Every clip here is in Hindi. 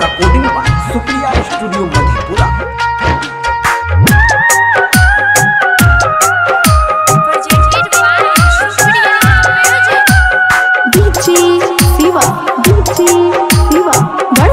Recording by Supriya studio Madhepura DJ Shiva DJ Shiva बड़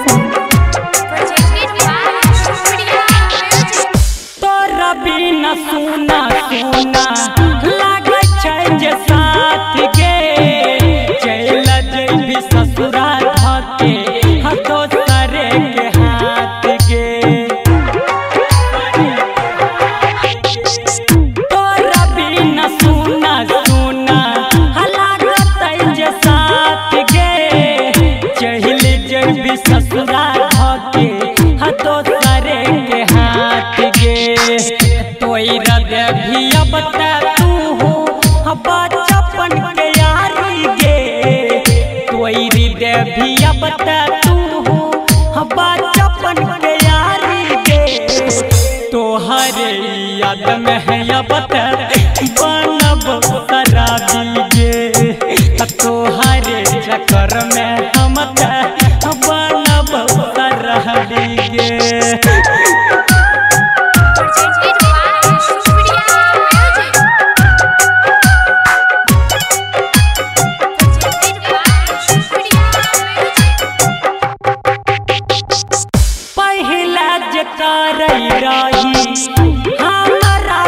सोना सोना। लागे छै जे साथ गे चल जे भी ससुरा बत बनब शराबी गे तोहरे चक्कर में रही रही हाँ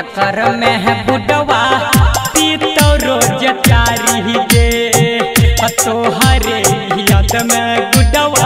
चक्कर में है बुडवा तो रोज प्यारी दे। तो हरे याद में बुढ़वा